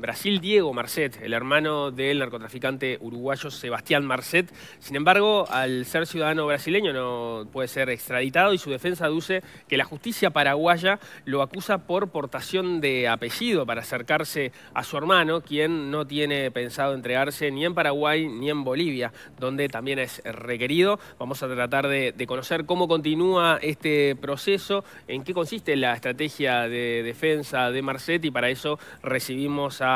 Brasil Diego Marcet, el hermano del narcotraficante uruguayo Sebastián Marcet. Sin embargo, al ser ciudadano brasileño no puede ser extraditado y su defensa aduce que la justicia paraguaya lo acusa por portación de apellido para acercarse a su hermano, quien no tiene pensado entregarse ni en Paraguay ni en Bolivia, donde también es requerido. Vamos a tratar de, de conocer cómo continúa este proceso, en qué consiste la estrategia de defensa de Marcet y para eso recibimos a,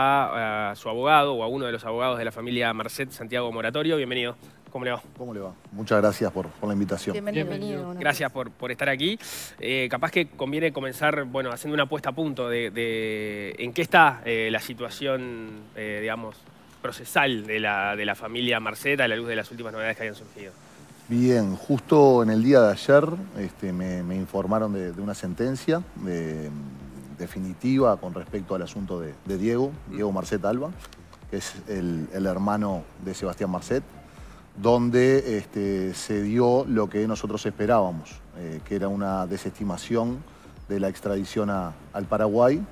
su abogado o a uno de los abogados de la familia Marcet, Santiago Moratorio. Bienvenido. ¿Cómo le va? ¿Cómo le va? Muchas gracias por, la invitación. Bienvenido. Gracias por, estar aquí. Eh, capaz que conviene comenzar, bueno, haciendo una puesta a punto de, en qué está eh, la situación, eh, digamos, procesal de la, de la familia Marcet a la luz de las últimas novedades que hayan surgido. Bien, justo en el día de ayer este, me, informaron de, una sentencia definitiva con respecto al asunto de, Diego, Diego Marcet Alba, que es el, hermano de Sebastián Marcet, donde este, se dio lo que nosotros esperábamos, eh, que era una desestimación de la extradición al Paraguay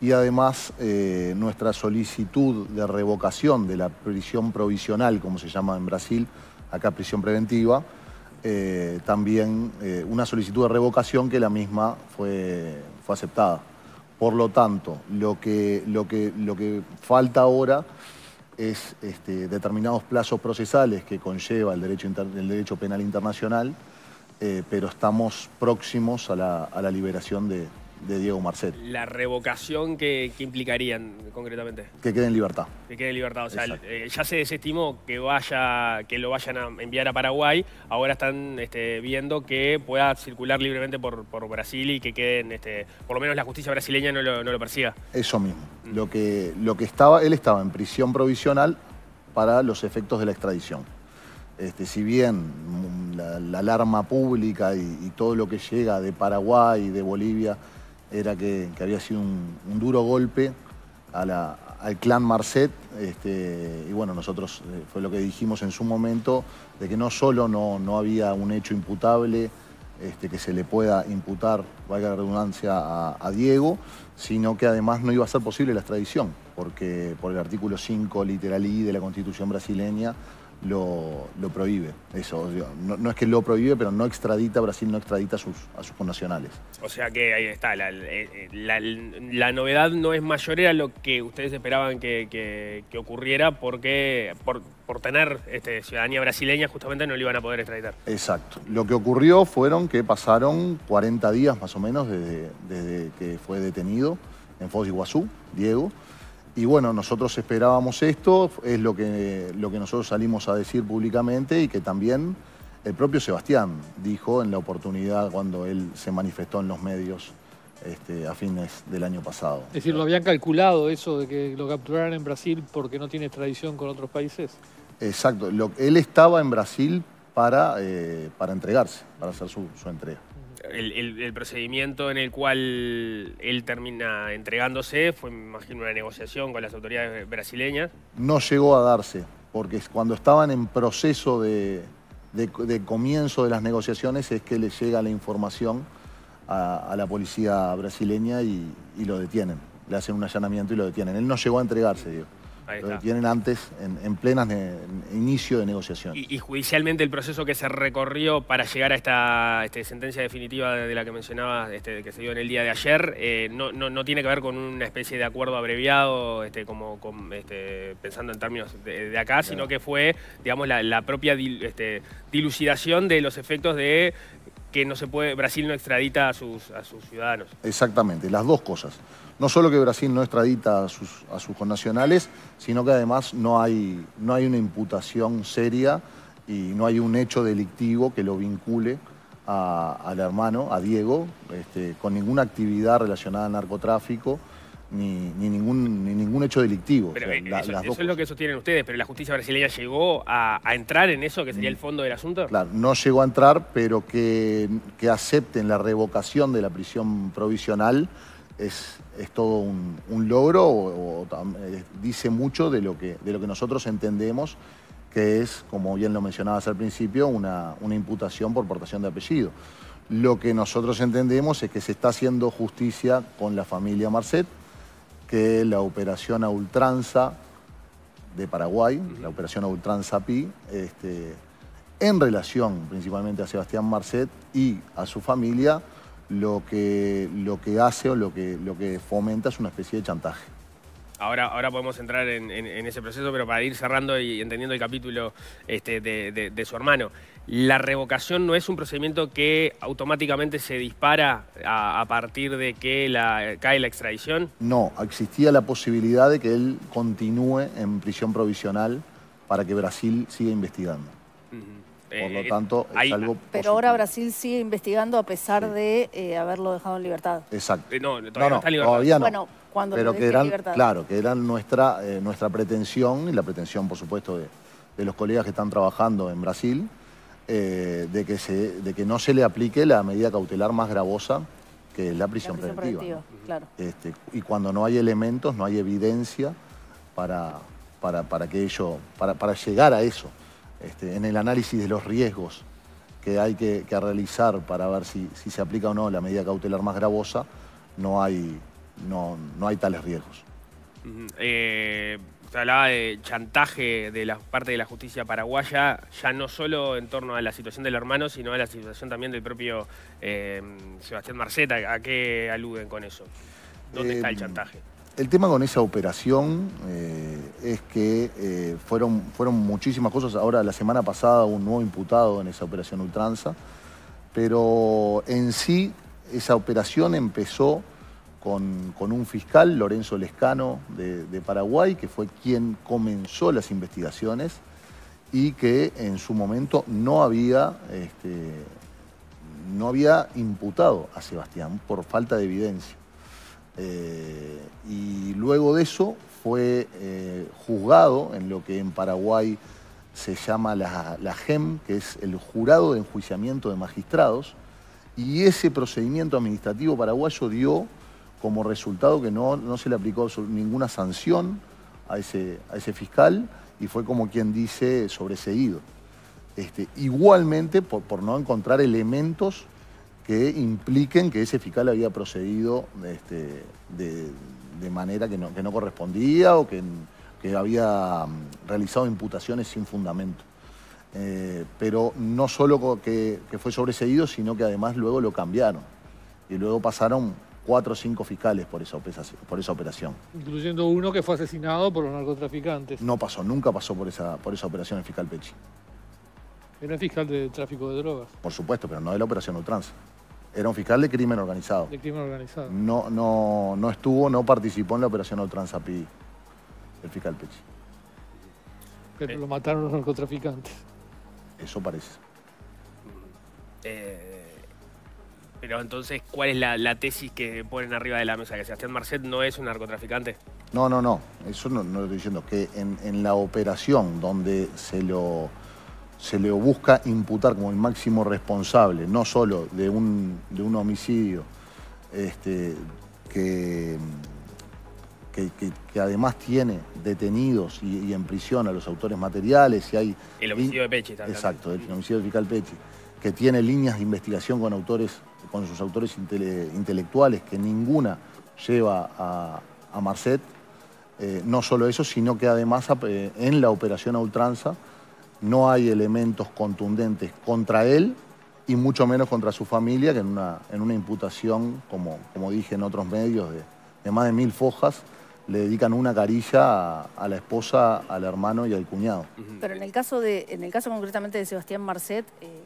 y además eh, nuestra solicitud de revocación de la prisión provisional, como se llama en Brasil, acá prisión preventiva, eh, también una solicitud de revocación que la misma fue, fue aceptada. Por lo tanto, lo que, lo que, lo que falta ahora es este, determinados plazos procesales que conlleva el derecho, el derecho penal internacional, eh, pero estamos próximos a la, a la liberación de, de Diego Marcet. ¿La revocación que, implicarían concretamente? Que quede en libertad. Que quede en libertad. O sea, eh, ya se desestimó que, vaya, que lo vayan a enviar a Paraguay. Ahora están este, viendo que pueda circular libremente por, Brasil y que queden, este, por lo menos la justicia brasileña no lo, persiga. Eso mismo. Mm. Lo, que, lo que estaba, él estaba en prisión provisional para los efectos de la extradición. Este, si bien la, alarma pública y, todo lo que llega de Paraguay y de Bolivia era que, había sido un, duro golpe al clan Marcet, este, y bueno, nosotros eh, fue lo que dijimos en su momento, de que no solo no, había un hecho imputable este, que se le pueda imputar, valga la redundancia, a, Diego, sino que además no iba a ser posible la extradición, porque por el artículo 5 literal I de la Constitución brasileña lo, prohíbe. Eso, no, es que lo prohíbe, pero no extradita, Brasil no extradita a sus, a sus connacionales. O sea que ahí está, la, la, novedad no es mayor, era lo que ustedes esperaban que, ocurriera porque por, por tener este, ciudadanía brasileña justamente no lo iban a poder extraditar. Exacto. Lo que ocurrió fueron que pasaron 40 días más o menos desde, desde que fue detenido en Foz de Iguazú, Diego, y bueno, nosotros esperábamos esto, es lo que, lo que nosotros salimos a decir públicamente y que también el propio Sebastián dijo en la oportunidad cuando él se manifestó en los medios este, a fines del año pasado. Es decir, ¿lo habían calculado eso de que lo capturaran en Brasil porque no tiene tradición con otros países? Exacto, él estaba en Brasil para, eh, para entregarse, para hacer su entrega el, procedimiento en el cual él termina entregándose fue, imagino, una negociación con las autoridades brasileñas. No llegó a darse, porque cuando estaban en proceso de, comienzo de las negociaciones es que le llega la información a, la policía brasileña y, y, lo detienen. Le hacen un allanamiento y lo detienen. Él no llegó a entregarse, digo tienen antes, en, plenas inicio de negociación. Y, judicialmente el proceso que se recorrió para llegar a esta este, sentencia definitiva de, la que mencionaba, este, que se dio en el día de ayer, eh, no, tiene que ver con una especie de acuerdo abreviado, este, como este, pensando en términos de, acá, sino que fue, digamos, la, propia este, dilucidación de los efectos de que no se puede, Brasil no extradita a sus, a sus ciudadanos. Exactamente, las dos cosas. No solo que Brasil no extradita a sus, a sus connacionales, sino que además no hay, no hay una imputación seria y no hay un hecho delictivo que lo vincule al hermano, a Diego, este, con ninguna actividad relacionada al narcotráfico ni, ningún, ni ningún hecho delictivo. Eso, es lo que sostienen ustedes, pero la justicia brasileña llegó a, entrar en eso, que sería el mm. fondo del asunto. Claro, no llegó a entrar, pero que, que acepten la revocación de la prisión provisional es, es todo un, logro o, eh, dice mucho de lo, que, de lo que nosotros entendemos que es, como bien lo mencionabas al principio, una, una imputación por portación de apellido. Lo que nosotros entendemos es que se está haciendo justicia con la familia Marcet, que la operación a ultranza de Paraguay, la operación a ultranza PI, este, en relación principalmente a Sebastián Marcet y a su familia, lo que, lo que hace o lo que, lo que fomenta es una especie de chantaje. Ahora, ahora podemos entrar en, ese proceso, pero para ir cerrando y entendiendo el capítulo este, de, su hermano, ¿la revocación no es un procedimiento que automáticamente se dispara a, partir de que la, cae la extradición? No, existía la posibilidad de que él continúe en prisión provisional para que Brasil siga investigando. Por lo eh, tanto, es algo Pero ahora Brasil sigue investigando a pesar de eh, haberlo dejado en libertad. Exacto. Eh, no, todavía no, está en libertad. Todavía no. Bueno, cuando pero que eran, Claro, que era nuestra, nuestra pretensión, y la pretensión, por supuesto, de, los colegas que están trabajando en Brasil, de, que se, de que no se le aplique la medida cautelar más gravosa, que es la prisión, preventiva. claro. Este, y cuando no hay elementos, no hay evidencia para, para, para que ello, para, para llegar a eso. Este, en el análisis de los riesgos que hay que, realizar para ver si, se aplica o no la medida cautelar más gravosa, no hay, no, hay tales riesgos. Eh, se hablaba de chantaje de la parte de la justicia paraguaya, ya no solo en torno a la situación del hermano, sino a la situación también del propio eh, Sebastián Marceta. ¿A qué aluden con eso? ¿Dónde está el eh, chantaje? El tema con esa operación eh, es que eh, fueron, fueron muchísimas cosas. Ahora, la semana pasada, un nuevo imputado en esa operación ultranza. Pero en sí, esa operación empezó con, un fiscal, Lorenzo Lescano, de, Paraguay, que fue quien comenzó las investigaciones y que en su momento no había, este, no había imputado a Sebastián por falta de evidencia. Eh, y luego de eso fue eh, juzgado en lo que en Paraguay se llama la, GEM, que es el Jurado de Enjuiciamiento de Magistrados, y ese procedimiento administrativo paraguayo dio como resultado que no, no se le aplicó ninguna sanción a ese, a ese fiscal y fue como quien dice sobreseído. Este, igualmente por, por no encontrar elementos que impliquen que ese fiscal había procedido este, de, manera que no, que no, correspondía o que, había mm, realizado imputaciones sin fundamento. Eh, pero no solo que, fue sobreseído, sino que además luego lo cambiaron. Y luego pasaron cuatro o cinco fiscales por esa, por esa operación. Incluyendo uno que fue asesinado por los narcotraficantes. No pasó, nunca pasó por esa, por esa operación el fiscal Pechi. Era el fiscal de tráfico de drogas. Por supuesto, pero no de la operación Ultranza. Era un fiscal de crimen organizado. De crimen organizado. No, no, no estuvo, no participó en la operación Ultranzapi, el fiscal Pechi. Pero lo mataron los narcotraficantes. Eso parece. Eh, pero entonces, ¿cuál es la, tesis que ponen arriba de la mesa? ¿Que Sebastián Marcet no es un narcotraficante? No, no, no. Eso no, no lo estoy diciendo. Que en, en la operación donde se lo se le busca imputar como el máximo responsable, no solo de un, de un homicidio, este, que, que, además tiene detenidos y, en prisión a los autores materiales. Y hay, el homicidio de Pechi también. Exacto, el homicidio de fiscal Pechi, que tiene líneas de investigación con autores, con sus autores intelectuales, que ninguna lleva a, a Marcet. Eh, no solo eso, sino que además eh, en la operación a ultranza no hay elementos contundentes contra él y mucho menos contra su familia, que en una, en una imputación, como, como dije en otros medios, de, más de mil fojas, le dedican una carilla a, la esposa, al hermano y al cuñado. Pero en el caso, de, en el caso concretamente de Sebastián Marcet, eh,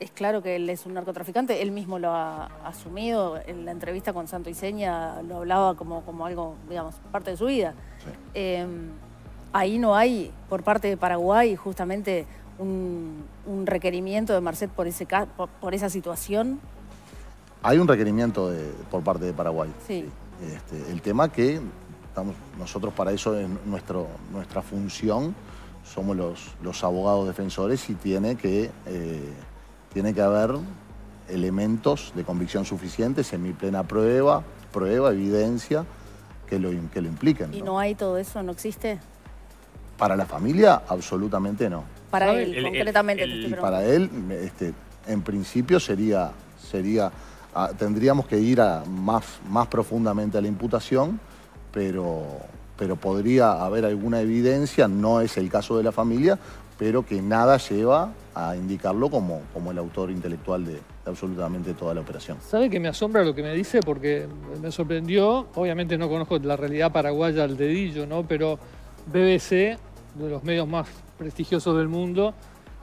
es claro que él es un narcotraficante, él mismo lo ha asumido, en la entrevista con Santo Iseña lo hablaba como, como algo, digamos, parte de su vida. Em, ahí no hay, por parte de Paraguay, justamente un, requerimiento de Marcet por, ese, por, esa situación? Hay un requerimiento por parte de Paraguay. Sí. Este, el tema que estamos, nosotros para eso es nuestro, nuestra función, somos los, los abogados defensores y tiene que, eh, tiene que haber elementos de convicción suficientes, en mi plena prueba, prueba, evidencia, que lo, que lo impliquen. ¿Y no hay todo eso? ¿No existe? Para la familia, absolutamente no. Para él, concretamente. y para él, este, en principio sería, sería ah, tendríamos que ir a más, más profundamente a la imputación pero, pero podría haber alguna evidencia, no es el caso de la familia, pero que nada lleva a indicarlo como, como el autor intelectual de, absolutamente toda la operación. ¿Sabe que me asombra lo que me dice? Porque me sorprendió, obviamente no conozco la realidad paraguaya al dedillo, ¿no? Pero BBC, de los medios más prestigiosos del mundo,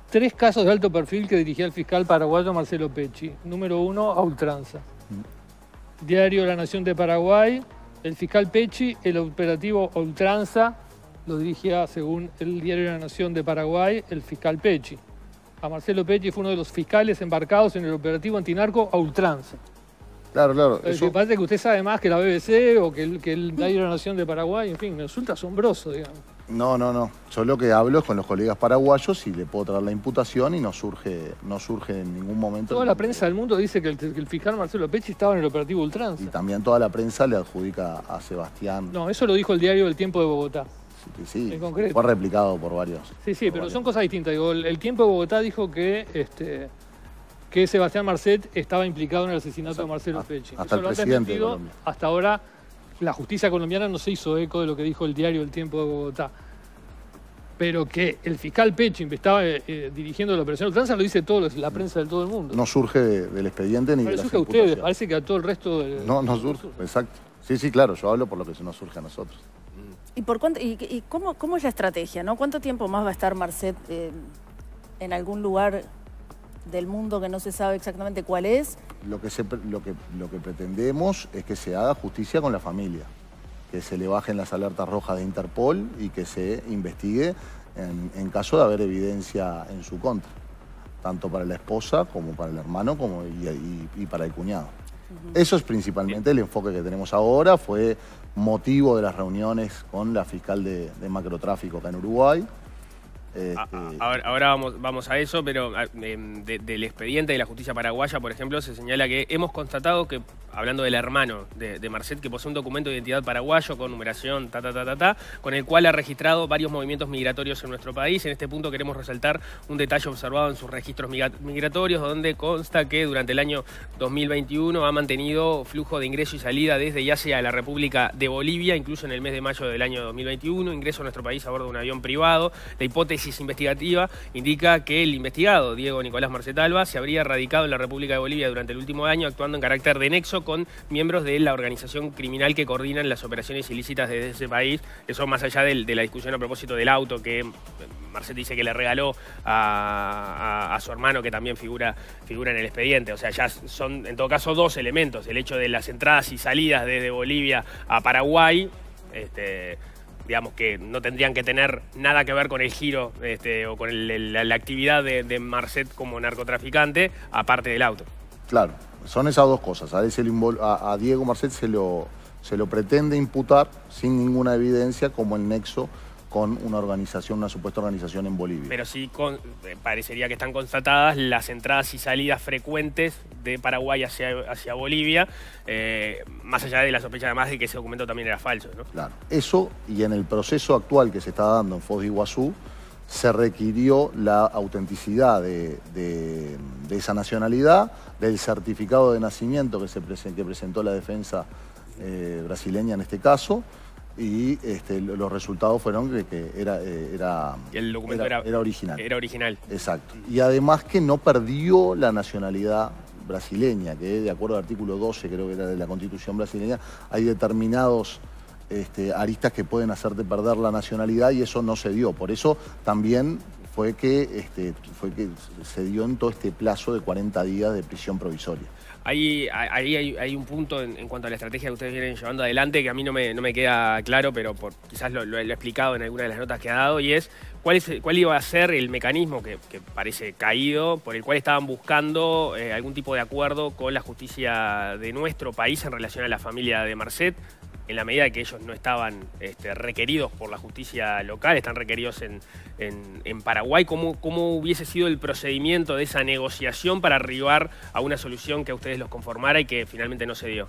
tres casos de alto perfil que dirigía el fiscal paraguayo Marcelo Pecci. Número uno, a ultranza. Mm. Diario La Nación de Paraguay, el fiscal Pecci, el operativo ultranza lo dirigía, según el diario La Nación de Paraguay, el fiscal Pecci. A Marcelo Pecci fue uno de los fiscales embarcados en el operativo antinarco a ultranza. Claro, claro. Eso... parece que usted sabe más que la BBC o que el, que el diario La Nación de Paraguay, en fin, me resulta asombroso, digamos. No, no, no. Yo lo que hablo es con los colegas paraguayos y le puedo traer la imputación y no surge, no surge en ningún momento. Toda la prensa del mundo dice que el, fiscal Marcelo Pecci estaba en el operativo Ultranza. Y también toda la prensa le adjudica a Sebastián. No, eso lo dijo el diario El Tiempo de Bogotá. Sí, sí. Fue replicado por varios. Sí, sí, pero son cosas distintas. el, Tiempo de Bogotá dijo que este, que Sebastián Marcet estaba implicado en el asesinato de Marcelo Pecci. Hasta el presidente Hasta ahora la justicia colombiana no se hizo eco de lo que dijo el diario El Tiempo de Bogotá pero que el fiscal Pecci estaba eh, eh, dirigiendo la operación Ultranza lo dice toda la prensa de todo el mundo. No surge del expediente ni de surge a ustedes, parece que a todo el resto... no, no surge, exacto. Sí, sí, claro, yo hablo por lo que nos surge a nosotros. ¿Y, por cuánto, y, cómo, cómo, es la estrategia? ¿no? ¿Cuánto tiempo más va a estar Marcet eh, en algún lugar del mundo que no se sabe exactamente cuál es? Lo que, lo, que, lo que pretendemos es que se haga justicia con la familia que se le bajen las alertas rojas de Interpol y que se investigue en, caso de haber evidencia en su contra, tanto para la esposa como para el hermano como, y, para el cuñado. Eso es principalmente el enfoque que tenemos ahora, fue motivo de las reuniones con la fiscal de, de macrotráfico acá en Uruguay, este, ahora, vamos, vamos a eso, pero em, del expediente de la justicia paraguaya, por ejemplo, se señala que hemos constatado que, hablando del hermano de, de, Marcet, que posee un documento de identidad paraguayo con numeración, ta, ta, ta, ta, ta, con el cual ha registrado varios movimientos migratorios en nuestro país. En este punto queremos resaltar un detalle observado en sus registros migratorios, donde consta que durante el año 2021 ha mantenido flujo de ingreso y salida desde y hacia la República de Bolivia, incluso en el mes de mayo del año 2021, ingreso a nuestro país a bordo de un avión privado. La hipótesis investigativa indica que el investigado, Diego Nicolás Marcetalba, se habría radicado en la República de Bolivia durante el último año actuando en carácter de nexo con miembros de la organización criminal que coordinan las operaciones ilícitas desde ese país. Eso más allá de, la discusión a propósito del auto que Marcet dice que le regaló a, su hermano, que también figura, figura en el expediente. O sea, ya son en todo caso dos elementos. El hecho de las entradas y salidas desde Bolivia a Paraguay. Este, digamos que no tendrían que tener nada que ver con el giro este, o con la, actividad de, Marcet como narcotraficante, aparte del auto. Claro, son esas dos cosas. A, a Diego Marcet se lo, se lo pretende imputar sin ninguna evidencia como el nexo con una organización, una supuesta organización en Bolivia. Pero sí eh, parecería que están constatadas las entradas y salidas frecuentes de Paraguay hacia, hacia Bolivia, eh, más allá de la sospecha además de que ese documento también era falso. ¿no? Claro, eso y en el proceso actual que se está dando en Foz de Iguazú, se requirió la autenticidad de, esa nacionalidad, del certificado de nacimiento que, se que presentó la defensa eh, brasileña en este caso, y este, los resultados fueron que, era, eh, era, el documento era, original. Era original. Exacto. Y además que no perdió la nacionalidad brasileña, que de acuerdo al artículo 12, creo que era de la Constitución brasileña, hay determinados este, aristas que pueden hacerte perder la nacionalidad y eso no se dio. Por eso también fue que, este, fue que se dio en todo este plazo de 40 días de prisión provisoria. Ahí, hay, un punto en, cuanto a la estrategia que ustedes vienen llevando adelante que a mí no me, no me queda claro, pero quizás lo, he explicado en alguna de las notas que ha dado, y es cuál, iba a ser el mecanismo que, parece caído, por el cual estaban buscando eh, algún tipo de acuerdo con la justicia de nuestro país en relación a la familia de Marcet en la medida que ellos no estaban este, requeridos por la justicia local, están requeridos en, Paraguay, ¿cómo, ¿cómo, hubiese sido el procedimiento de esa negociación para arribar a una solución que a ustedes los conformara y que finalmente no se dio?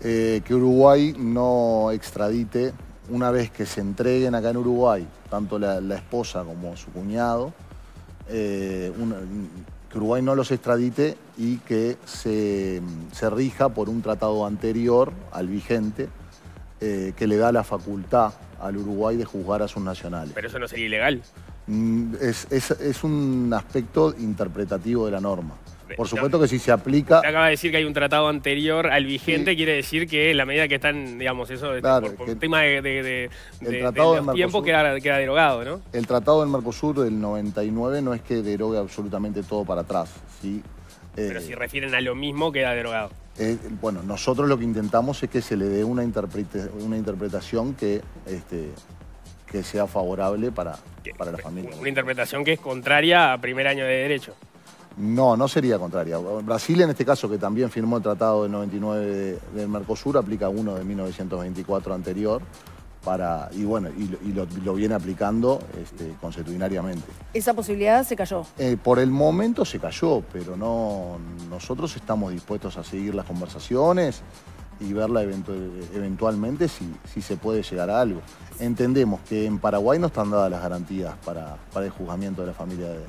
Eh, que Uruguay no extradite una vez que se entreguen acá en Uruguay, tanto la, esposa como su cuñado, eh, que Uruguay no los extradite y que se, rija por un tratado anterior al vigente eh, que le da la facultad al Uruguay de juzgar a sus nacionales. Pero eso no sería ilegal. Mm, Es, es- es un aspecto interpretativo de la norma. Por supuesto que si se aplica... Te acaba de decir que hay un tratado anterior al vigente, quiere decir que la medida que están, digamos, eso este, Claro, por, por que tema de, de, de- el de- tratado de del los tiempos Mercosur- queda, queda derogado, ¿no? El Tratado del Mercosur del 99 no es que derogue absolutamente todo para atrás. ¿sí? Eh, Pero si refieren a lo mismo, queda derogado. eh, bueno, nosotros lo que intentamos es que se le dé una, interprete- una interpretación que, este, que sea favorable para, para la familia. Una interpretación que es contraria a primer año de derecho. No, no sería contraria. Brasil, en este caso, que también firmó el Tratado del 99 de- del Mercosur, aplica uno de 1924 anterior, para, y bueno, y, lo- y lo, lo viene aplicando este, consuetudinariamente. Esa posibilidad se cayó. Eh, por el momento se cayó, pero no, nosotros estamos dispuestos a seguir las conversaciones y verla eventu- eventualmente si, si se puede llegar a algo. Entendemos que en Paraguay no están dadas las garantías para, para el juzgamiento de la familia de,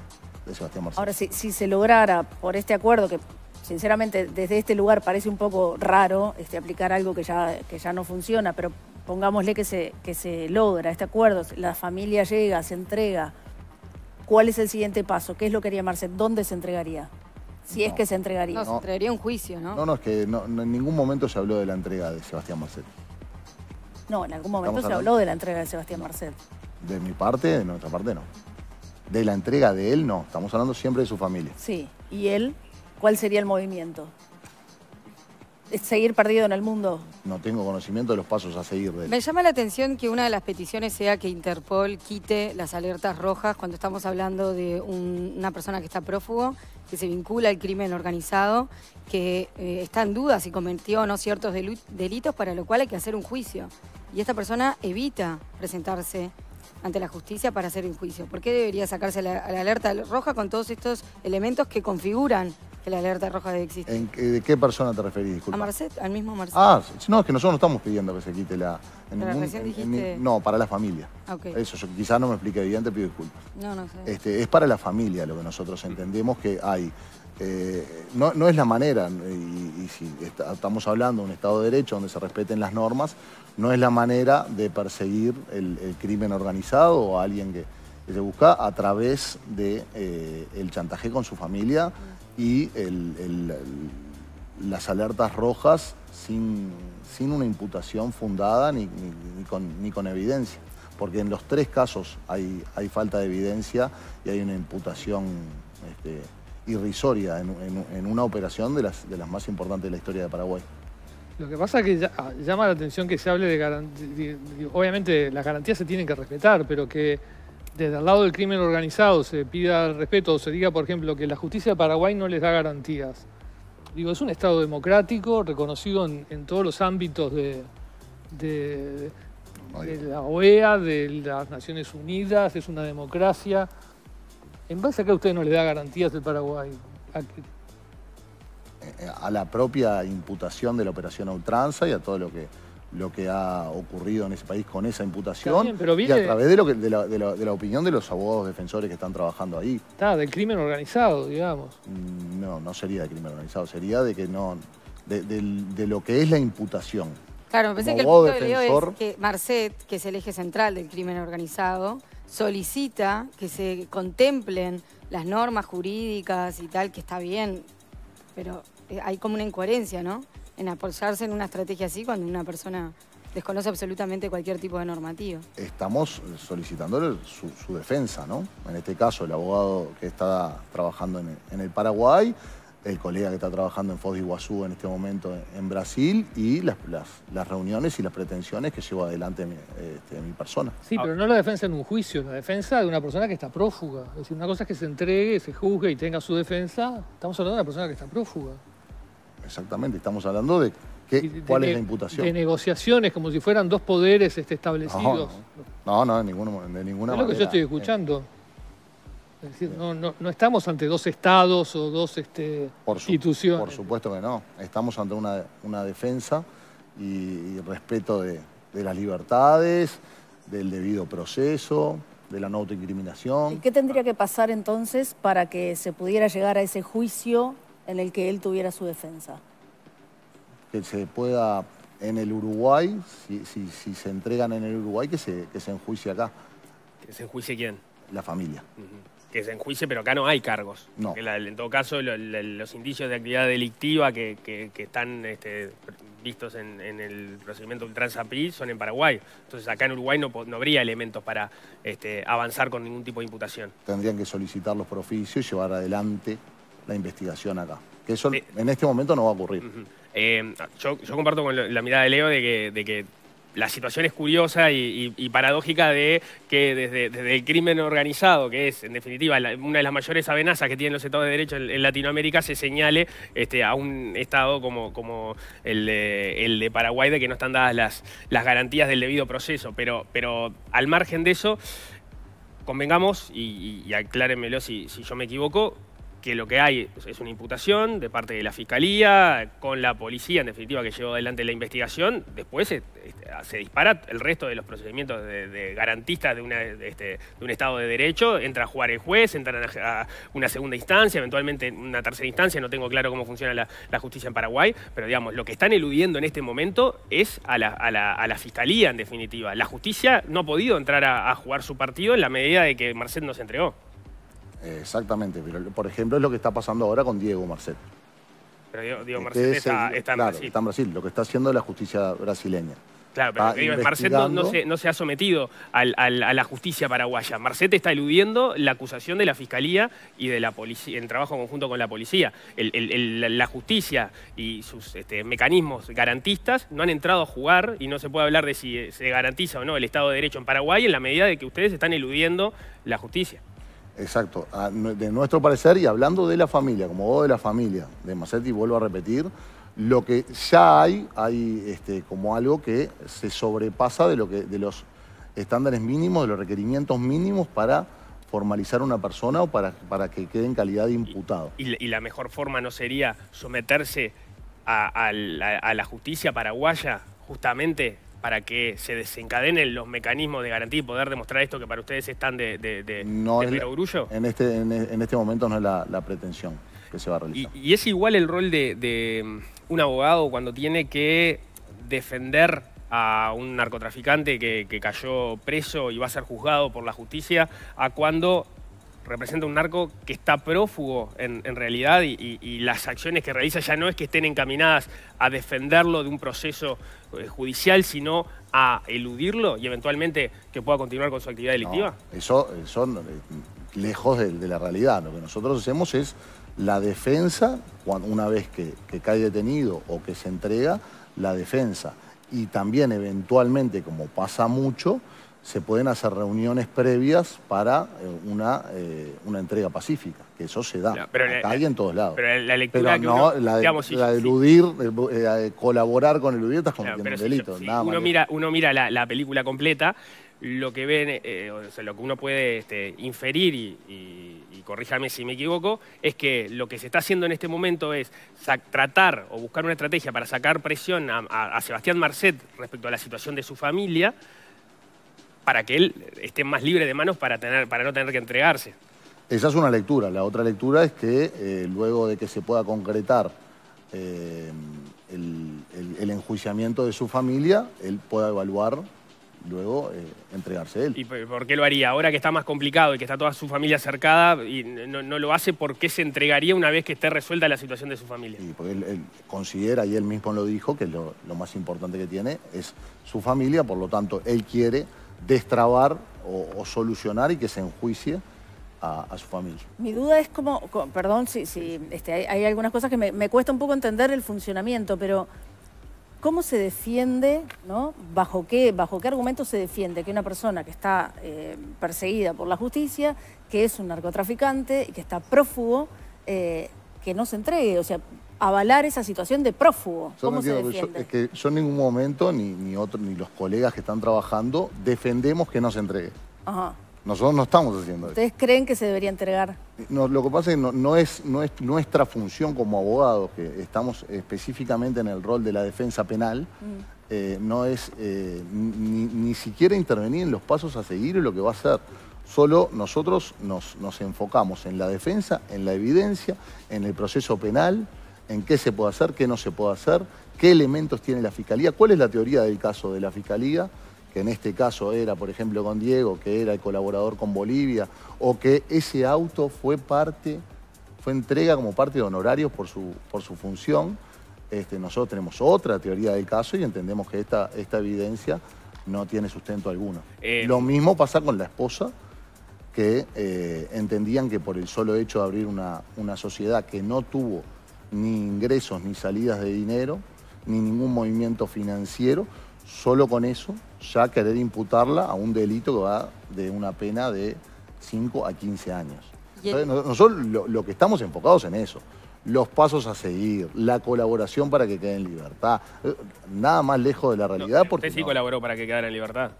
de Sebastián Marcelo. Ahora, si, si se lograra por este acuerdo, que sinceramente desde este lugar parece un poco raro este, aplicar algo que ya, que ya no funciona, pero pongámosle que se, que se logra este acuerdo, la familia llega, se entrega. ¿Cuál es el siguiente paso? ¿Qué es lo que haría Marcet? ¿Dónde se entregaría? Si es No. que se entregaría. No, se traería un juicio, ¿no? No, no, es que no- no- en ningún momento se habló de la entrega de Sebastián Marcel. No, en algún momento Estamos se habló de la entrega de Sebastián Marcet. De mi parte, de nuestra parte, no. De la entrega de él, no. Estamos hablando siempre de su familia. Sí. ¿Y él? ¿Cuál sería el movimiento? ¿Es seguir perdido en el mundo? No tengo conocimiento de los pasos a seguir de él. Me llama la atención que una de las peticiones sea que Interpol quite las alertas rojas cuando estamos hablando de un- una persona que está prófugo, que se vincula al crimen organizado, que eh, está en duda si cometió o no ciertos delitos, para lo cual hay que hacer un juicio. Y esta persona evita presentarse ante la justicia para hacer un juicio. ¿Por qué debería sacarse la, la alerta roja con todos estos elementos que configuran que la alerta roja debe existir? ¿En qué- ¿De qué persona te referís? Disculpa. A Marcet, al mismo Marcet. Ah, no, es que nosotros no estamos pidiendo que se quite la... en Pero recién en- en- dijiste- no, para la familia. Ah, ok. Eso, yo quizás no me expliqué bien, te pido disculpas. No, no sé. Este, es para la familia lo que nosotros entendemos que hay. Eh, no, no es la manera, y, y si está- estamos hablando de un Estado de Derecho donde se respeten las normas, no es la manera de perseguir el, crimen organizado o a alguien que, se busca a través de eh, chantaje con su familia y las alertas rojas sin, sin una imputación fundada ni, ni- con, ni con evidencia. Porque en los tres casos hay, hay falta de evidencia y hay una imputación este, irrisoria en, en- en una operación de las, de las más importantes de la historia de Paraguay. Lo que pasa es que ya- ah, llama la atención que se hable de garantías. Obviamente las garantías se tienen que respetar, pero que desde el lado del crimen organizado se pida el respeto o se diga, por ejemplo, que la justicia de Paraguay no les da garantías. Digo, es un Estado democrático, reconocido en, en todos los ámbitos de, de- de la OEA, de las Naciones Unidas, es una democracia. ¿En base a qué a usted no le da garantías el Paraguay? ¿A la propia imputación de la operación a ultranza y a todo lo que, lo que ha ocurrido en ese país con esa imputación bien, pero y a través de, lo que- de la, de la- de la opinión de los abogados defensores que están trabajando ahí. Está, del crimen organizado, digamos. Mm, No, no sería de crimen organizado, sería de que no, de, lo que es la imputación. Claro, me parece Como que el abogado punto defensor- es que Marcet, que es el eje central del crimen organizado, solicita que se contemplen las normas jurídicas y tal, que está bien, pero hay como una incoherencia, ¿no? En apoyarse en una estrategia así cuando una persona desconoce absolutamente cualquier tipo de normativa. Estamos solicitándole su, su defensa, ¿no? En este caso, el abogado que está trabajando en el, en el Paraguay, el colega que está trabajando en Foz de Iguazú en este momento en Brasil y las, las- las reuniones y las pretensiones que lleva adelante mi, este, mi persona. Sí, pero no la defensa en un juicio, la defensa de una persona que está prófuga. Es decir, una cosa es que se entregue, se juzgue y tenga su defensa. Estamos hablando de una persona que está prófuga. Exactamente, estamos hablando de, qué, Y de- cuál de- es la imputación. De negociaciones, como si fueran dos poderes este, establecidos. No, no, de ninguna, de ninguna es lo que manera. yo estoy escuchando. Es decir, no, no, no estamos ante dos estados o dos este, Por, su- instituciones. por supuesto que no. Estamos ante una, una defensa y, y respeto de, de las libertades, del debido proceso, de la no ¿Y autoincriminación. qué tendría que pasar entonces para que se pudiera llegar a ese juicio en el que él tuviera su defensa? Que se pueda en el Uruguay, si, si- si se entregan en el Uruguay, que se, que se enjuicie acá, ¿Que se enjuicie quién? la familia. Que se enjuicie, pero acá no hay cargos. No. La- en todo caso, lo- lo- los indicios de actividad delictiva que, que- que están este, vistos en, en el procedimiento Ultransapi son en Paraguay. Entonces acá en Uruguay no, no habría elementos para este, avanzar con ningún tipo de imputación. Tendrían que solicitarlos por oficio y llevar adelante la investigación acá. Que eso Sí. en este momento no va a ocurrir. Eh, yo, yo comparto con la mirada de Leo de que, de que la situación es curiosa y, y- y paradójica de que desde, desde el crimen organizado, que es en definitiva la- una de las mayores amenazas que tienen los Estados de Derecho en, en Latinoamérica, se señale este, a un Estado como, como el, de, el de Paraguay de que no están dadas las, las garantías del debido proceso. Pero, pero al margen de eso, convengamos, y, y- y aclárenmelo si, si yo me equivoco, que lo que hay es una imputación de parte de la Fiscalía, con la policía, en definitiva, que llevó adelante la investigación. Después eh, este, se dispara el resto de los procedimientos de, garantistas este- de un Estado de Derecho. Entra a jugar el juez, entra a, una segunda instancia, eventualmente una tercera instancia. No tengo claro cómo funciona la, justicia en Paraguay, pero digamos, lo que están eludiendo en este momento es a la, Fiscalía, en definitiva. La justicia no ha podido entrar a, a jugar su partido en la medida de que Marcet no se entregó. Eh, Exactamente, pero por ejemplo es lo que está pasando ahora con Diego Marcet. Pero Que Marcet es está, en claro, Brasil. está en Brasil, lo que está haciendo la justicia brasileña. Claro, pero Marcet no, no se, no se ha sometido al- al- a la justicia paraguaya. Marcet está eludiendo la acusación de la fiscalía y de la policía, en trabajo conjunto con la policía. El- el- el- la justicia y sus este, mecanismos garantistas no han entrado a jugar y no se puede hablar de si se garantiza o no el Estado de Derecho en Paraguay en la medida de que ustedes están eludiendo la justicia. Exacto, A nu- de nuestro parecer y hablando de la familia, como vos de la familia de Macetti, vuelvo a repetir, lo que ya hay, hay este, como algo que se sobrepasa de, lo que, de los estándares mínimos, de los requerimientos mínimos para formalizar una persona o para, para que quede en calidad de imputado. Y, la- y la mejor forma no sería someterse a, a la, a la justicia paraguaya justamente para que se desencadenen los mecanismos de garantía y poder demostrar esto que para ustedes están de, de, de, No de perogrullo? en, este, en, en este momento no es la, la pretensión que se va a realizar. y es igual el rol de, de, un abogado cuando tiene que defender a un narcotraficante que, que cayó preso y va a ser juzgado por la justicia, a cuando representa un narco que está prófugo en, en realidad y, y- y las acciones que realiza ya no es que estén encaminadas a defenderlo de un proceso eh, judicial, sino a eludirlo y eventualmente que pueda continuar con su actividad delictiva. No, eso eh, son eh, lejos de, de la realidad. Lo que nosotros hacemos es la defensa, cuan- una vez que, que cae detenido o que se entrega, la defensa. Y también eventualmente, como pasa mucho, se pueden hacer reuniones previas para eh, una, eh, una entrega pacífica, que eso se da, Claro, pero la- acá y en todos lados. Pero la, lectura Pero que no, uno, la de, digamos, la de eludir, eh, eh, colaborar con eludir, estás cometiendo un delito. si nada más uno, mira, uno mira la, la película completa, lo que ven, eh, o sea, lo que uno puede este, inferir, y, y- y corríjame si me equivoco, es que lo que se está haciendo en este momento es tratar o buscar una estrategia para sacar presión a, a- a Sebastián Marcet respecto a la situación de su familia, para que él esté más libre de manos para, tener, para no tener que entregarse. Esa es una lectura. La otra lectura es que eh, luego de que se pueda concretar eh, el, el- el enjuiciamiento de su familia, él pueda evaluar luego eh, entregarse él. ¿Y por qué lo haría? Ahora que está más complicado y que está toda su familia cercada y no, no lo hace, ¿por qué se entregaría una vez que esté resuelta la situación de su familia? Y porque él, él considera, y él mismo lo dijo, que lo, lo más importante que tiene es su familia, por lo tanto, él quiere destrabar o, solucionar y que se enjuicie a, su familia. Mi duda es como, co- perdón si, este, hay, algunas cosas que me, me cuesta un poco entender el funcionamiento, pero ¿cómo se defiende, ¿no? ¿Bajo qué, bajo qué argumento se defiende que una persona que está eh, perseguida por la justicia, que es un narcotraficante y que está prófugo, eh, que no se entregue? O sea, avalar esa situación de prófugo. Yo es que yo en ningún momento, ni, ni, otro, ni los colegas que están trabajando, defendemos que no se entregue. Ajá. Nosotros no estamos haciendo eso. ¿Ustedes creen que se debería entregar? No, lo que pasa es que no, no es, no es nuestra función como abogados, que estamos específicamente en el rol de la defensa penal, eh, no es eh, ni, ni siquiera intervenir en los pasos a seguir y lo que va a hacer. Solo nosotros nos, nos enfocamos en la defensa, en la evidencia, en el proceso penal, en qué se puede hacer, qué no se puede hacer, qué elementos tiene la Fiscalía, cuál es la teoría del caso de la Fiscalía, que en este caso era, por ejemplo, con Diego, que era el colaborador con Bolivia, o que ese auto fue parte, fue entrega como parte de honorarios por su, por su función. Este, nosotros tenemos otra teoría del caso y entendemos que esta, esta evidencia no tiene sustento alguno. Eh, Lo mismo pasa con la esposa, que eh, entendían que por el solo hecho de abrir una, una sociedad que no tuvo ni ingresos ni salidas de dinero, ni ningún movimiento financiero, solo con eso ya querer imputarla a un delito que va de una pena de 5 a 15 años. Entonces, no- nosotros lo, lo que estamos enfocados en eso, los pasos a seguir, la colaboración para que quede en libertad, eh, nada más lejos de la realidad No, porque usted sí no- colaboró para que quedara en libertad.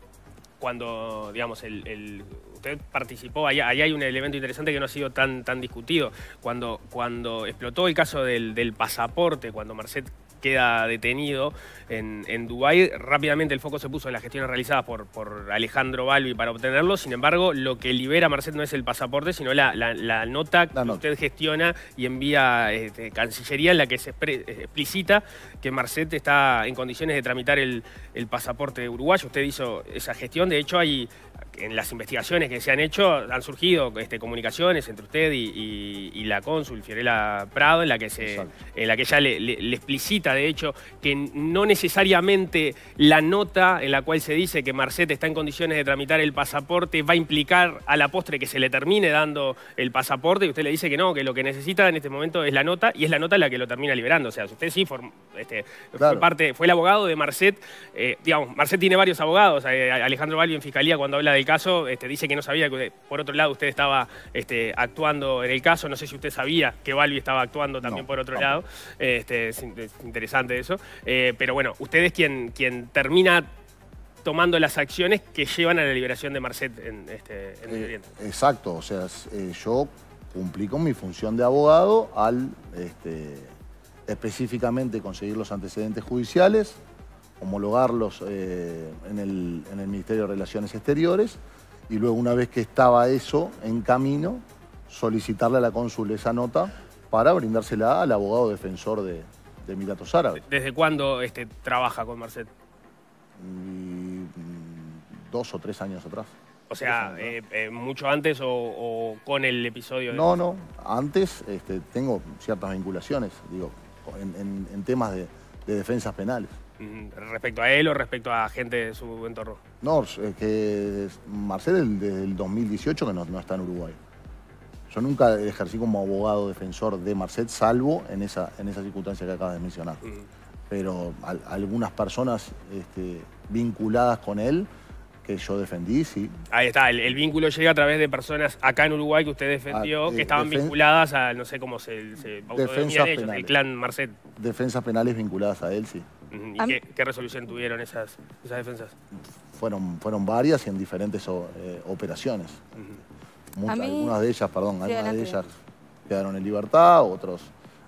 Cuando, digamos, el, usted participó, ahí, ahí hay un elemento interesante que no ha sido tan, tan discutido. Cuando, cuando explotó el caso del, del pasaporte, cuando Marcet queda detenido en, en Dubái, rápidamente el foco se puso en las gestiones realizadas por, por Alejandro Balbi para obtenerlo. Sin embargo, lo que libera Marcet no es el pasaporte, sino la, la- la nota que La nota. usted gestiona y envía este, Cancillería en la que se explicita que Marcet está en condiciones de tramitar el, el pasaporte uruguayo. Usted hizo esa gestión. De hecho, hay en las investigaciones que se han hecho han surgido este, comunicaciones entre usted y, y- y la cónsul Fiorella Prado en la que se Exacto. en la que ella le, le- le explicita de hecho que no necesariamente la nota en la cual se dice que Marcet está en condiciones de tramitar el pasaporte va a implicar a la postre que se le termine dando el pasaporte y usted le dice que no, que lo que necesita en este momento es la nota y es la nota la que lo termina liberando. O sea, usted sí este, fue parte, fue el abogado de Marcet. eh, digamos, Marcet tiene varios abogados. eh, Alejandro Balbi en Fiscalía cuando habla caso este, dice que no sabía que por otro lado usted estaba este, actuando en el caso. No sé si usted sabía que Balbi estaba actuando también No, por otro lado. Este, es, in- es interesante eso. Eh, pero bueno, usted es quien, quien termina tomando las acciones que llevan a la liberación de Marcet en, este, en Medio Eh, Oriente. exacto, o sea, eh, yo cumplí con mi función de abogado al este, específicamente conseguir los antecedentes judiciales, homologarlos eh, en, el, en el Ministerio de Relaciones Exteriores y luego una vez que estaba eso en camino, solicitarle a la cónsul esa nota para brindársela al abogado defensor de, de Emiratos Árabes. ¿Desde cuándo este, trabaja con Marcet? Y, mm, dos o tres años atrás. O sea, eh, eh, mucho antes o, o con el episodio de... No, no. Antes este, tengo ciertas vinculaciones, digo, en, en- en temas de, de defensas penales. Mm, Respecto a él o respecto a gente de su entorno. No, es que Marcel desde el 2018 que no, no está en Uruguay. Yo nunca ejercí como abogado defensor de Marcet, salvo en esa, en esa circunstancia que acabas de mencionar. Mm. Pero al- algunas personas este, vinculadas con él, que yo defendí, sí. Ahí está, el, el vínculo llega a través de personas acá en Uruguay que usted defendió, Ah, eh, que estaban vinculadas a, no sé cómo se, se autodenominan ellos, el clan Marcet. Defensas penales vinculadas a él, sí. ¿Y qué, qué resolución tuvieron esas, esas defensas? Fueron, fueron varias y en diferentes o- eh, operaciones. Muchas- mí- algunas de ellas, perdón, Sí, algunas de ellas quedaron en libertad, otros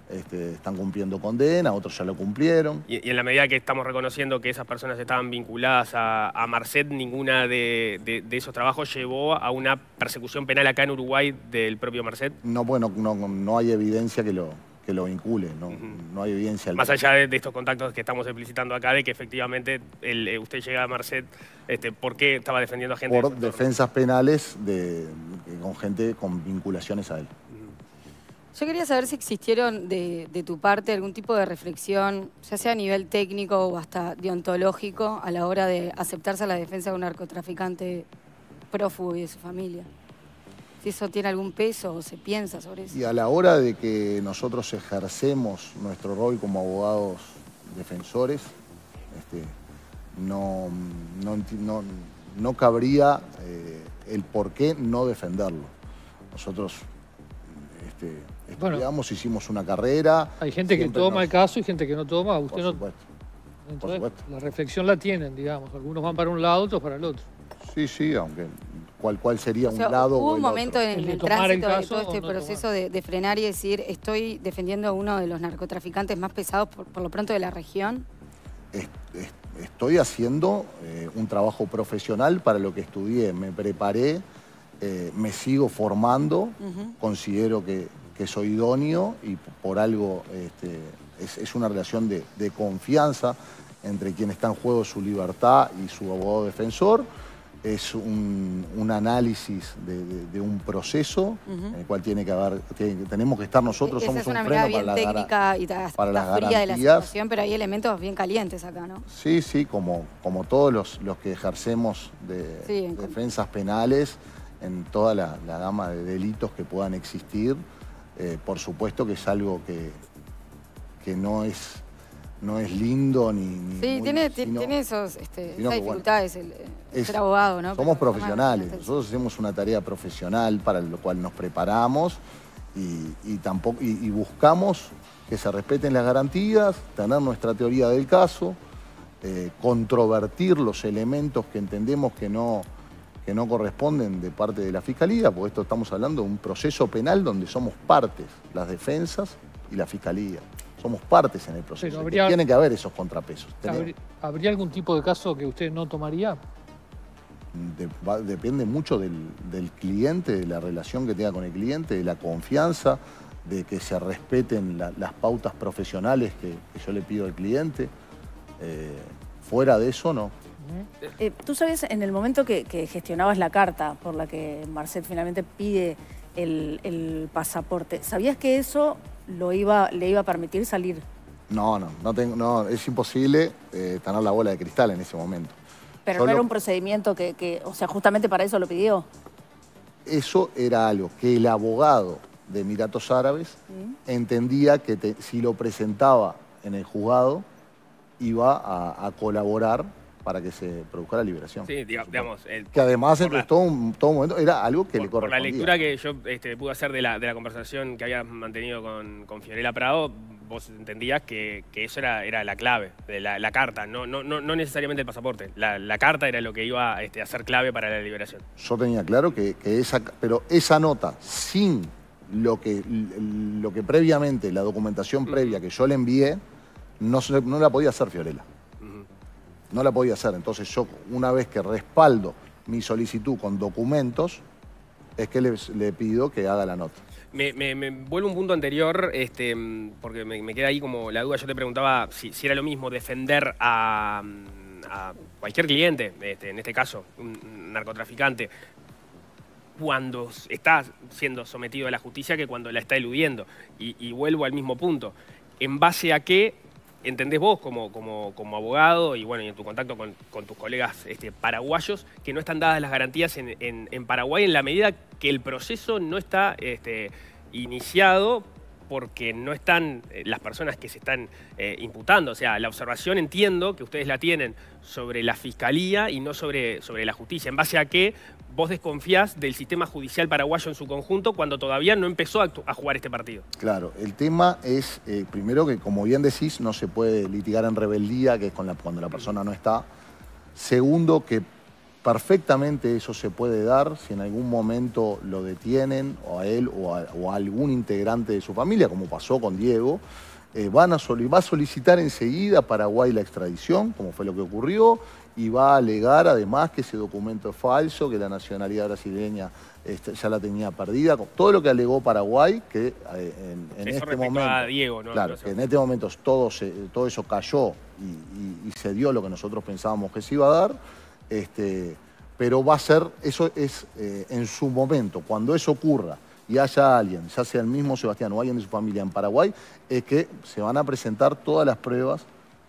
este, están cumpliendo condena, otros ya lo cumplieron. Y, y en la medida que estamos reconociendo que esas personas estaban vinculadas a, a Marcet, ninguna de, de- de esos trabajos llevó a una persecución penal acá en Uruguay del propio Marcet. No, bueno, no, no hay evidencia que lo, que lo vincule, no, no hay evidencia. Más allá de, de estos contactos que estamos explicitando acá, de que efectivamente el, eh, usted llega a Marcet, este, ¿por qué estaba defendiendo a gente? por defensas penales de, con gente con vinculaciones a él. Yo quería saber si existieron de, de tu parte algún tipo de reflexión, ya sea a nivel técnico o hasta deontológico, a la hora de aceptarse a la defensa de un narcotraficante prófugo y de su familia. Si eso tiene algún peso o se piensa sobre eso. Y a la hora de que nosotros ejercemos nuestro rol como abogados defensores, este, no, no, no- no cabría eh, el por qué no defenderlo. Nosotros este, Bueno. estudiamos, hicimos una carrera. Hay gente que toma nos- el caso y gente que no toma. Por Usted supuesto. entonces, por supuesto. la reflexión la tienen, digamos. Algunos van para un lado, otros para el otro. Sí, sí, aunque cuál, cuál sería O sea, un lado hubo o un momento otro. en El de el tránsito de todo este no proceso de, de frenar y decir, estoy defendiendo a uno de los narcotraficantes más pesados por, por lo pronto de la región. est- est- estoy haciendo eh, un trabajo profesional para lo que estudié, me preparé, eh, me sigo formando, considero que, que soy idóneo y por algo este, es, una relación de, confianza entre quien está en juego su libertad y su abogado defensor. Es un, análisis de, un proceso en el cual tiene que haber, tenemos que estar nosotros, somos un freno para, la, técnica y para las fría de la situación, pero hay elementos bien calientes acá, ¿no? Sí, sí, como, como todos los, los que ejercemos de defensas penales en toda la, gama de delitos que puedan existir. Eh, por supuesto que es algo que, que no es no es lindo ni... sí, tiene, tiene esos, este, esas dificultades el, ser abogado, ¿no? Somos profesionales, nosotros hacemos una tarea profesional para lo cual nos preparamos y, tampoco, y, buscamos que se respeten las garantías, tener nuestra teoría del caso, eh, controvertir los elementos que entendemos que no, que no corresponden de parte de la Fiscalía, porque esto estamos hablando de un proceso penal donde somos partes, las defensas y la Fiscalía. Somos partes en el proceso. Tiene que haber esos contrapesos. ¿Habría algún tipo de caso que usted no tomaría? depende mucho del, cliente, de la relación que tenga con el cliente, de la confianza, de que se respeten las pautas profesionales que, yo le pido al cliente. Eh, fuera de eso, no. Eh, Tú sabes, en el momento que, gestionabas la carta por la que Marcet finalmente pide el, pasaporte, ¿sabías que eso lo iba, le iba a permitir salir? No, no, no, tengo, no es imposible eh, tener la bola de cristal en ese momento. Pero no era un procedimiento que, o sea, justamente para eso lo pidió. Eso era algo que el abogado de Emiratos Árabes ¿Mm? entendía que si lo presentaba en el juzgado iba a colaborar para que se produzca la liberación. Sí, digamos. que además, en todo, un, todo momento, era algo que le correspondía. Por la lectura que yo este, pude hacer de la, de la conversación que habías mantenido con, con Fiorella Prado, vos entendías que, eso era, era la clave, de la, carta, no, no, no, necesariamente el pasaporte. La, carta era lo que iba este, a ser clave para la liberación. Yo tenía claro que, esa, pero esa nota, sin lo que, lo que previamente, la documentación previa que yo le envié, no, no la podía hacer Fiorella no la podía hacer. Entonces yo, una vez que respaldo mi solicitud con documentos, es que le, pido que haga la nota. Me, vuelvo a un punto anterior, este, porque me, queda ahí como la duda. Yo te preguntaba si, era lo mismo defender a, cualquier cliente, este, en este caso, un narcotraficante, cuando está siendo sometido a la justicia que cuando la está eludiendo. Y, y vuelvo al mismo punto. ¿En base a qué entendés vos como, como, abogado y bueno, y en tu contacto con, tus colegas este, paraguayos, que no están dadas las garantías en, Paraguay en la medida que el proceso no está este, iniciado porque no están eh, las personas que se están eh, imputando. O sea, la observación entiendo que ustedes la tienen sobre la fiscalía y no sobre, sobre la justicia. ¿En base a qué vos desconfías del sistema judicial paraguayo en su conjunto cuando todavía no empezó a, jugar este partido. Claro, el tema es, eh, primero que como bien decís, no se puede litigar en rebeldía, que es cuando la persona no está. Segundo, que perfectamente eso se puede dar si en algún momento lo detienen, o a él o a, algún integrante de su familia, como pasó con Diego, eh, van a va a solicitar enseguida Paraguay la extradición, como fue lo que ocurrió, y va a alegar además que ese documento es falso, que la nacionalidad brasileña este, ya la tenía perdida, todo lo que alegó Paraguay, que eh, en, este momento... Diego, ¿no? Claro, que en este momento todo, todo eso cayó y, se dio lo que nosotros pensábamos que se iba a dar, este, pero va a ser, eso es eh, en su momento, cuando eso ocurra y haya alguien, ya sea el mismo Sebastián o alguien de su familia en Paraguay, es que se van a presentar todas las pruebas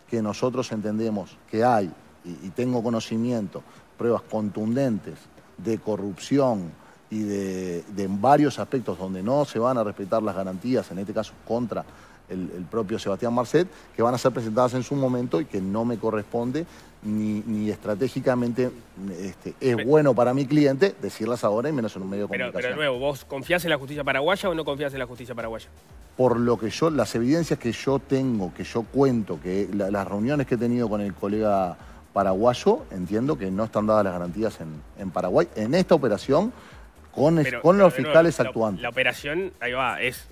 que nosotros entendemos que hay y, tengo conocimiento, pruebas contundentes de corrupción y de, varios aspectos donde no se van a respetar las garantías, en este caso contra el, propio Sebastián Marcet, que van a ser presentadas en su momento y que no me corresponde ni, estratégicamente este, es bueno para mi cliente decirlas ahora y menos en un medio de comunicación. Pero de nuevo, ¿vos confías en la justicia paraguaya o no confías en la justicia paraguaya? Por lo que yo, las evidencias que yo tengo, que yo cuento, que las reuniones que he tenido con el colega paraguayo, entiendo que no están dadas las garantías en, Paraguay en esta operación con, con los fiscales actuantes. La operación, ahí va, es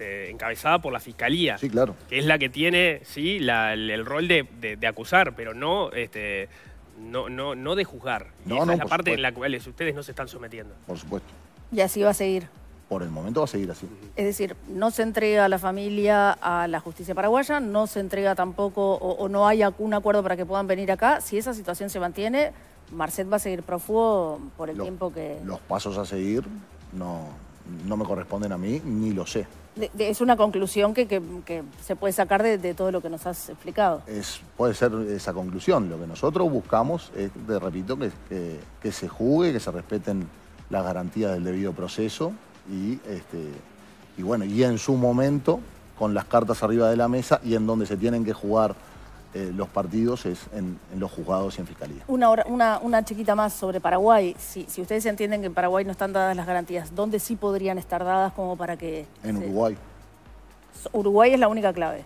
este, encabezada por la fiscalía. Sí, claro. Que es la que tiene, sí, el rol de, acusar, pero no, este, no, no, no de juzgar. No, no, es la parte en la cual ustedes no se están sometiendo. Por supuesto. Y así va a seguir. por el momento va a seguir así. Es decir, no se entrega a la familia a la justicia paraguaya, no se entrega tampoco o, no hay un acuerdo para que puedan venir acá. Si esa situación se mantiene, Marcet va a seguir prófugo por el tiempo que... Los pasos a seguir no, no me corresponden a mí, ni lo sé. Es una conclusión que, se puede sacar de, todo lo que nos has explicado. Es, puede ser esa conclusión. Lo que nosotros buscamos es, te repito, que, que se juzgue, que se respeten las garantías del debido proceso y, este, y bueno, y en su momento, con las cartas arriba de la mesa y en donde se tienen que jugar eh, los partidos es en, los juzgados y en fiscalía. Una, una, una chiquita más sobre Paraguay. Si, si, ustedes entienden que en Paraguay no están dadas las garantías, ¿dónde sí podrían estar dadas como para que...? En Uruguay. Uruguay es la única clave.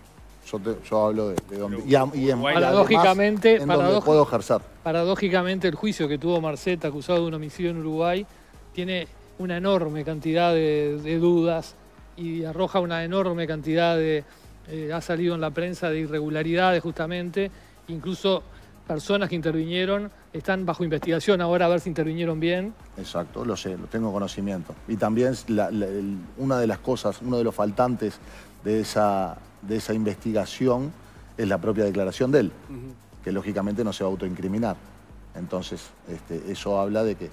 Yo, hablo de, de donde... Y, en, paradójicamente, en donde puedo ejercer. Paradójicamente, el juicio que tuvo Marceta acusado de un homicidio en Uruguay tiene una enorme cantidad de, dudas y arroja una enorme cantidad de, eh, ha salido en la prensa de irregularidades justamente, incluso personas que intervinieron están bajo investigación ahora a ver si intervinieron bien. Exacto, lo sé, lo tengo conocimiento. Y también una de las cosas, uno de los faltantes de esa, de esa investigación es la propia declaración de él, que lógicamente no se va a autoincriminar. Entonces, este, eso habla de que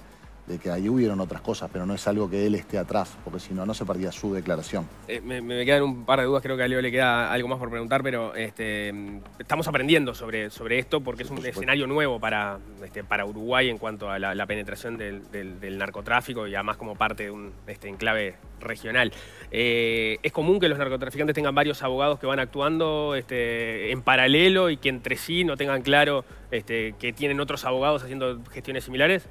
de que ahí hubieron otras cosas, pero no es algo que él esté atrás, porque si no, no se perdía su declaración. Eh, me, quedan un par de dudas, creo que a Leo le queda algo más por preguntar, pero este, estamos aprendiendo sobre, sobre esto porque es un escenario nuevo para, este, para Uruguay en cuanto a la, penetración del, narcotráfico y además como parte de un este, enclave regional. Eh, es común que los narcotraficantes tengan varios abogados que van actuando este, en paralelo y que entre sí no tengan claro que tienen otros abogados haciendo gestiones similares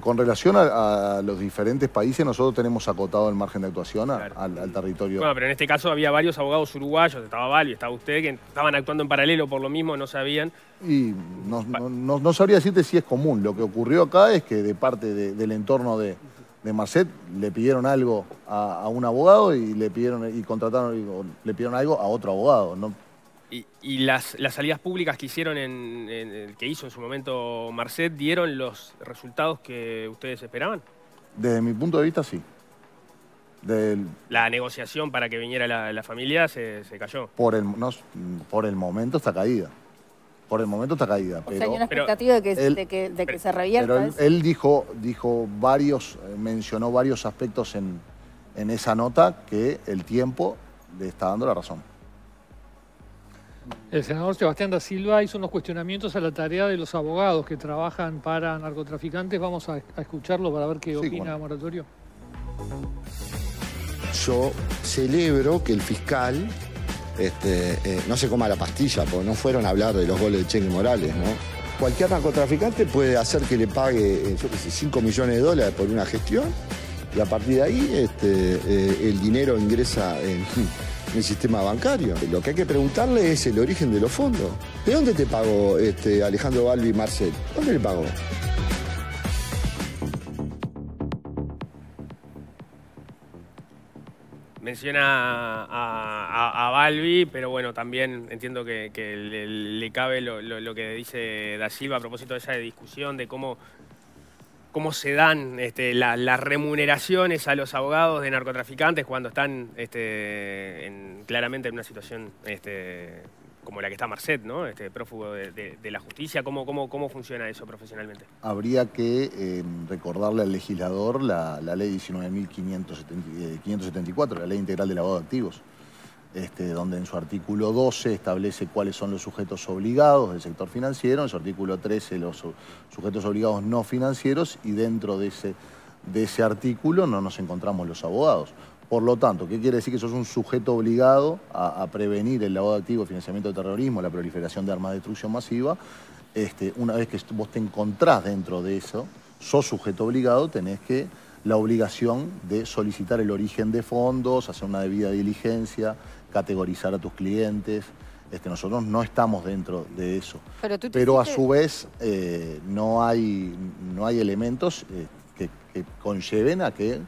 con relación a, los diferentes países, nosotros tenemos acotado el margen de actuación al, territorio. Bueno, pero en este caso había varios abogados uruguayos, estaba Val estaba usted, que estaban actuando en paralelo por lo mismo, no sabían. Y no, sabría decirte si es común. Lo que ocurrió acá es que de parte del entorno de, de Marcet le pidieron algo a, un abogado y le pidieron y contrataron le pidieron algo a otro abogado. ¿no? Y, las, salidas públicas que hicieron en, que hizo en su momento Marcet dieron los resultados que ustedes esperaban. Desde mi punto de vista, sí. La negociación para que viniera la, familia se, cayó. Por el, por el momento está caída. Por el momento está caída. O sea, hay una expectativa de que, se revierta. Pero él, dijo, dijo varios, eh, mencionó varios aspectos en, en esa nota que el tiempo le está dando la razón. El senador Sebastián da Silva hizo unos cuestionamientos a la tarea de los abogados que trabajan para narcotraficantes. Vamos a, escucharlo para ver qué opina Moratorio. Yo celebro que el fiscal este, eh, no se coma la pastilla, porque no fueron a hablar de los goles de Cheque Morales, ¿no? Cualquier narcotraficante puede hacer que le pague, eh, yo qué sé, 5 millones de dólares por una gestión y a partir de ahí este, eh, el dinero ingresa en el sistema bancario. Lo que hay que preguntarle es el origen de los fondos. ¿De dónde te pagó este, Alejandro Balbi Marcel? ¿Dónde le pagó? Menciona a, Balbi, pero bueno, también entiendo que, le, cabe lo, lo, que dice Da Silva a propósito de esa discusión de cómo cómo se dan este, las remuneraciones a los abogados de narcotraficantes cuando están este, claramente en una situación este, como la que está Marcet, prófugo de, la justicia. ¿Cómo, funciona eso profesionalmente? Habría que eh, recordarle al legislador la, ley 19.574, la ley integral del lavado de activos este, donde en su artículo 12 establece cuáles son los sujetos obligados del sector financiero, en su artículo 13 los sujetos obligados no financieros y dentro de ese, de ese artículo no nos encontramos los abogados. Por lo tanto, ¿qué quiere decir? Que sos un sujeto obligado a, prevenir el lavado de activos, financiamiento de terrorismo, la proliferación de armas de destrucción masiva. Este, una vez que vos te encontrás dentro de eso, sos sujeto obligado, tenés que la obligación de solicitar el origen de fondos, hacer una debida diligencia, categorizar a tus clientes. Este, nosotros no estamos dentro de eso. Pero, a su vez eh, no, hay, no hay elementos eh, que, conlleven a que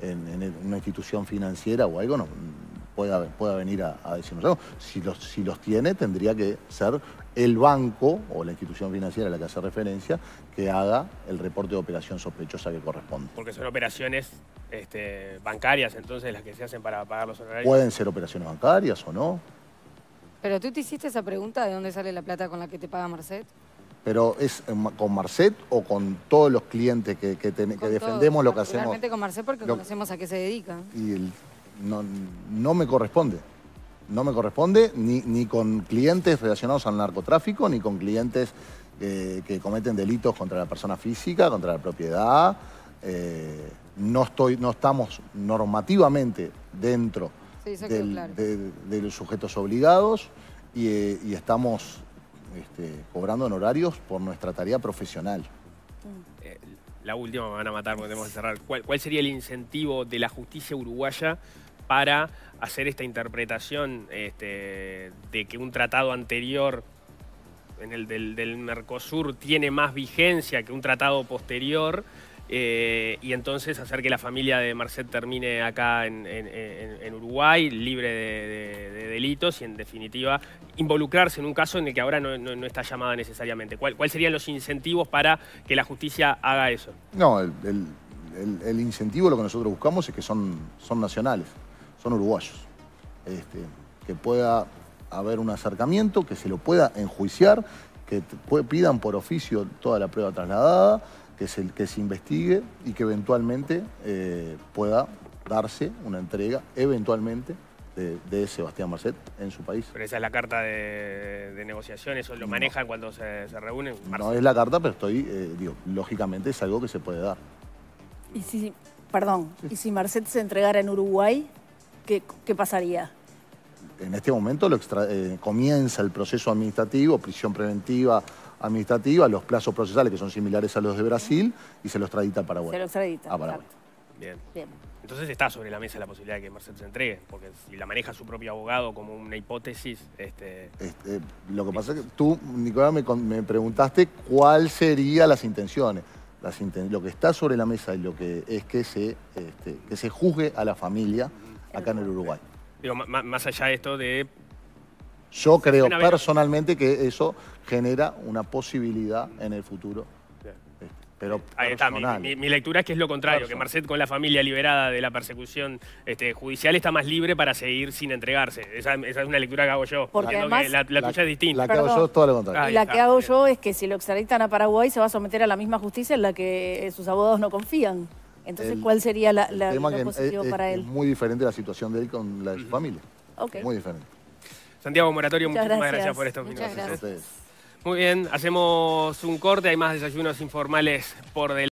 en, una institución financiera o algo no, pueda, pueda venir a, a decirnos algo. Si los, si los tiene, tendría que ser el banco o la institución financiera a la que hace referencia que haga el reporte de operación sospechosa que corresponde. Porque son operaciones este, bancarias, entonces, las que se hacen para pagar los honorarios. Pueden ser operaciones bancarias o no, Pero tú te hiciste esa pregunta de dónde sale la plata con la que te paga Marcet. pero es ma- con Marcet o con todos los clientes que, que ten- que defendemos lo que hacemos. particularmente con Marcet porque lo- conocemos a qué se dedica. y el- no, no me corresponde. No me corresponde ni, ni con clientes relacionados al narcotráfico, ni con clientes eh, que cometen delitos contra la persona física, contra la propiedad. Eh, no, estoy, no estamos normativamente dentro Sí, eso quedó del- claro. de, de los sujetos obligados y, eh, y estamos este, cobrando honorarios por nuestra tarea profesional. La última me van a matar porque tenemos que cerrar. ¿Cuál, cuál sería el incentivo de la justicia uruguaya para hacer esta interpretación este, de que un tratado anterior en el del, Mercosur tiene más vigencia que un tratado posterior? eh, y entonces hacer que la familia de Marcet termine acá en, Uruguay, libre de, de- de delitos y en definitiva involucrarse en un caso en el que ahora no, está llamada necesariamente. ¿Cuál- ¿Cuáles serían los incentivos para que la justicia haga eso? No, el- el incentivo, lo que nosotros buscamos es que son, son nacionales, son uruguayos. Este, que pueda haber un acercamiento, que se lo pueda enjuiciar, que pidan por oficio toda la prueba trasladada, que se, que se investigue y que eventualmente eh, pueda darse una entrega, eventualmente, de, de Sebastián Marcet en su país. Pero esa es la carta de, de negociación, eso lo manejan cuando se, se reúnen. No es la carta, pero estoy, eh, digo, lógicamente es algo que se puede dar. Y si, perdón, y si Marcet se entregara en Uruguay, ¿qué, qué pasaría? en este momento lo extra- eh, comienza el proceso administrativo, prisión preventiva administrativa, los plazos procesales que son similares a los de Brasil y se los extradita a Paraguay. Se lo extradita. A Paraguay. exacto. Bien. Bien. Entonces está sobre la mesa la posibilidad de que Marcet se entregue, porque si la maneja su propio abogado como una hipótesis, este, Este, lo que pasa es que tú, Nicolás, me, me preguntaste cuáles serían las intenciones. Las inten- lo que está sobre la mesa y lo que es que se, este, que se juzgue a la familia acá en el Uruguay. digo, más allá de esto de Yo creo personalmente que eso genera una posibilidad en el futuro. Este, Pero Ahí está, mi, personal. mi- mi lectura es que es lo contrario, que. Marcet con la familia liberada de la persecución este, judicial está más libre para seguir sin entregarse. Esa, esa es una lectura que hago yo. Porque además- la, la tuya es distinta. La que hago Perdón. yo es todo lo contrario. Y la está, que hago bien. yo es que si lo extraditan a Paraguay se va a someter a la misma justicia en la que sus abogados no confían. Entonces, El- ¿cuál sería la, El la- tema que positivo es, para es él? muy diferente la situación de él con la de su familia. Ok. Muy diferente. Santiago Moratorio, Muchas muchísimas gracias. gracias por estos Muchas minutos. gracias. Ustedes. Muy bien, hacemos un corte, hay más desayunos informales por delante.